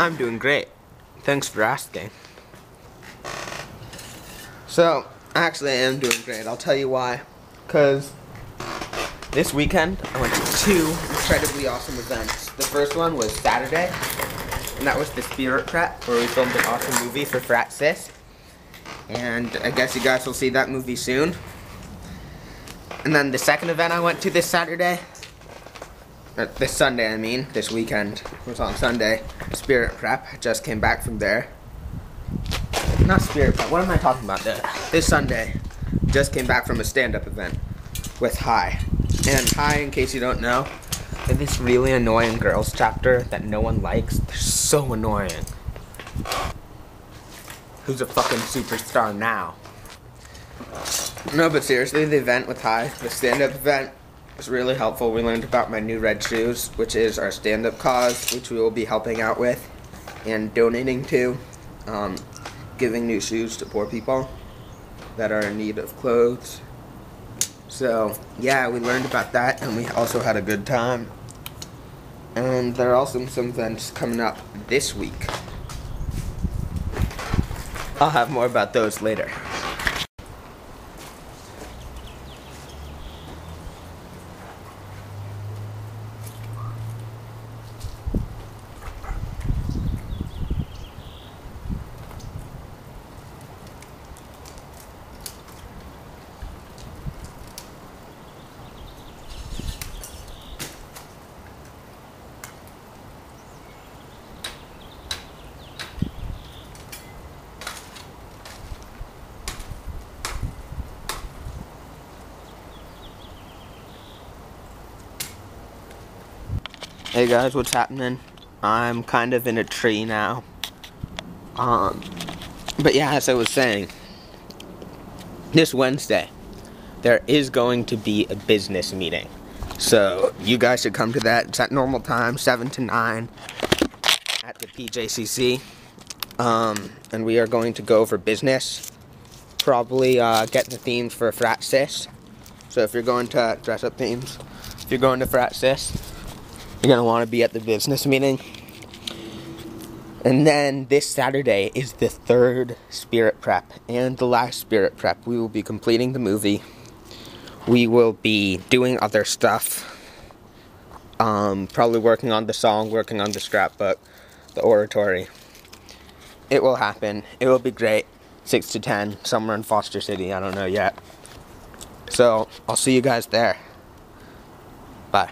I'm doing great. Thanks for asking. So, actually, I am doing great. I'll tell you why. Because this weekend, I went to two incredibly awesome events. The first one was Saturday, and that was the Spirit Prep, where we filmed an awesome movie for Frat Sis. And I guess you guys will see that movie soon. And then the second event I went to this Saturday, uh, this Sunday, I mean, this weekend was on Sunday. Spirit Prep. Just came back from there. Not Spirit Prep. What am I talking about? There. This Sunday, just came back from a stand-up event with Chai. And Chai, in case you don't know, they're this really annoying girls chapter that no one likes. They're so annoying. Who's a fucking superstar now? No, but seriously, the event with Chai, the stand-up event, was really helpful. We learned about my new red shoes, which is our stand-up cause, which we will be helping out with and donating to, um, giving new shoes to poor people that are in need of clothes. So yeah, we learned about that, and we also had a good time. And there are also some events coming up this week. I'll have more about those later. Hey guys, what's happening? I'm kind of in a tree now. Um, but yeah, as I was saying, this Wednesday, there is going to be a business meeting. So you guys should come to that. It's at normal time, 7 to 9 at the PJCC. Um, and we are going to go over business. Probably uh, get the themes for Frat Sis. So if you're going to dress up themes, if you're going to Frat Sis, you're to want to be at the business meeting. And then this Saturday is the third Spirit Prep and the last Spirit Prep. We will be completing the movie. We will be doing other stuff. Um, probably working on the song, working on the scrapbook, the oratory. It will happen. It will be great. 6 to 10, somewhere in Foster City. I don't know yet. So, I'll see you guys there. Bye.